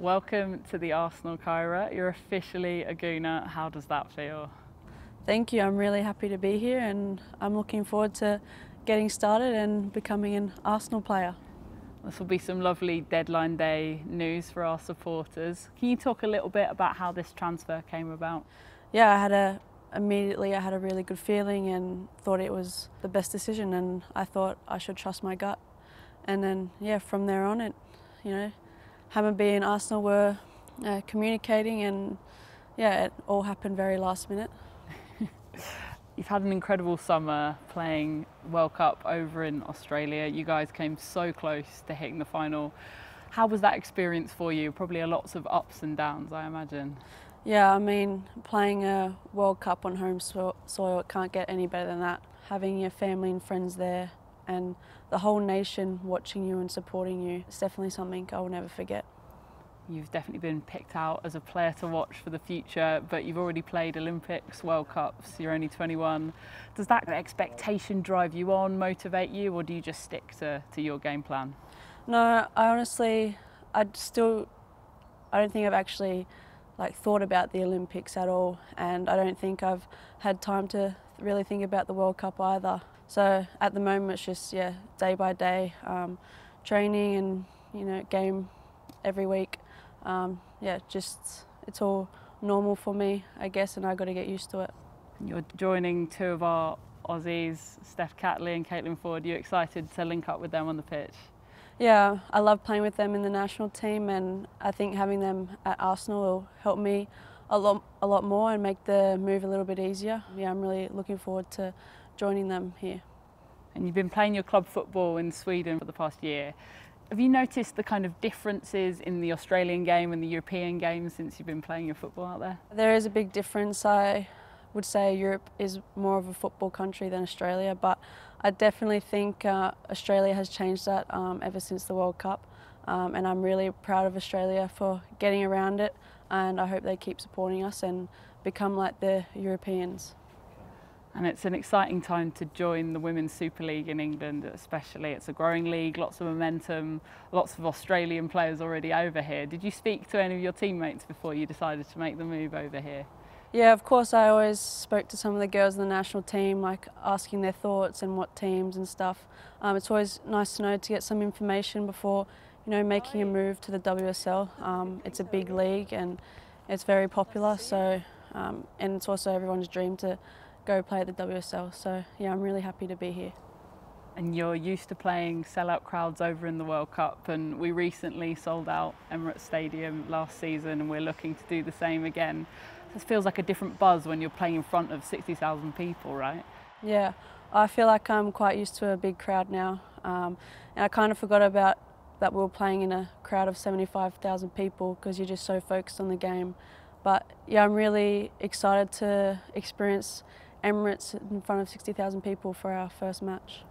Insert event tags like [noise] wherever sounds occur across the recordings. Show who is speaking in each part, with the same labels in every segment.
Speaker 1: Welcome to the Arsenal Kyra. You're officially a Gooner. How does that feel?
Speaker 2: Thank you. I'm really happy to be here and I'm looking forward to getting started and becoming an Arsenal player.
Speaker 1: This will be some lovely deadline day news for our supporters. Can you talk a little bit about how this transfer came about?
Speaker 2: Yeah, I had a immediately I had a really good feeling and thought it was the best decision and I thought I should trust my gut. And then yeah, from there on it, you know, Hammarby and Arsenal were uh, communicating and yeah, it all happened very last minute. [laughs]
Speaker 1: You've had an incredible summer playing World Cup over in Australia. You guys came so close to hitting the final. How was that experience for you? Probably a lots of ups and downs, I imagine.
Speaker 2: Yeah, I mean, playing a World Cup on home soil, it can't get any better than that. Having your family and friends there and the whole nation watching you and supporting you, it's definitely something I will never forget.
Speaker 1: You've definitely been picked out as a player to watch for the future, but you've already played Olympics, World Cups, you're only 21. Does that expectation drive you on, motivate you, or do you just stick to, to your game plan?
Speaker 2: No, I honestly, I still, I don't think I've actually like thought about the Olympics at all, and I don't think I've had time to really think about the World Cup either. So at the moment, it's just yeah, day by day, um, training and you know game every week um, yeah, just it's all normal for me, I guess, and I got to get used to it.
Speaker 1: You're joining two of our Aussies, Steph Catley and Caitlin Foord. Are you excited to link up with them on the pitch?
Speaker 2: Yeah, I love playing with them in the national team, and I think having them at Arsenal will help me a lot, a lot more and make the move a little bit easier. Yeah, I'm really looking forward to joining them here.
Speaker 1: And you've been playing your club football in Sweden for the past year. Have you noticed the kind of differences in the Australian game and the European game since you've been playing your football out there?
Speaker 2: There is a big difference. I would say Europe is more of a football country than Australia, but I definitely think uh, Australia has changed that um, ever since the World Cup. Um, and I'm really proud of Australia for getting around it, and I hope they keep supporting us and become like the Europeans.
Speaker 1: And it's an exciting time to join the Women's Super League in England, especially. It's a growing league, lots of momentum, lots of Australian players already over here. Did you speak to any of your teammates before you decided to make the move over here?
Speaker 2: Yeah, of course. I always spoke to some of the girls in the national team, like asking their thoughts and what teams and stuff. Um, it's always nice to know to get some information before, you know, making a move to the WSL. Um, it's a big league and it's very popular. So, um, and it's also everyone's dream to go play at the WSL. So yeah, I'm really happy to be here.
Speaker 1: And you're used to playing sellout crowds over in the World Cup, and we recently sold out Emirates Stadium last season, and we're looking to do the same again. This feels like a different buzz when you're playing in front of 60,000 people, right?
Speaker 2: Yeah, I feel like I'm quite used to a big crowd now, um, and I kind of forgot about that we were playing in a crowd of 75,000 people because you're just so focused on the game. But yeah, I'm really excited to experience Emirates in front of 60,000 people for our first match.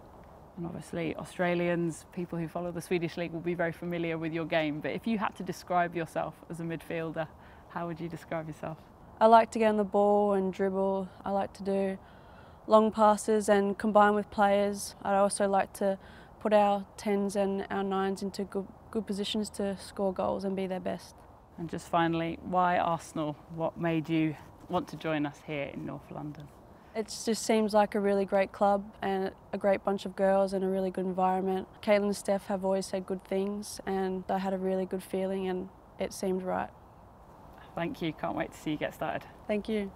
Speaker 1: And obviously Australians, people who follow the Swedish league will be very familiar with your game, but if you had to describe yourself as a midfielder, how would you describe yourself?
Speaker 2: I like to get on the ball and dribble. I like to do long passes and combine with players. I also like to put our 10s and our 9s into good, good positions to score goals and be their best.
Speaker 1: And just finally, why Arsenal? What made you want to join us here in North London?
Speaker 2: It just seems like a really great club and a great bunch of girls and a really good environment. Caitlin and Steph have always said good things and I had a really good feeling and it seemed right.
Speaker 1: Thank you. Can't wait to see you get started.
Speaker 2: Thank you.